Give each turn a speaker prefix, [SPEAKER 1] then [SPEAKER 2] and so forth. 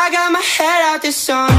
[SPEAKER 1] I got my head out this song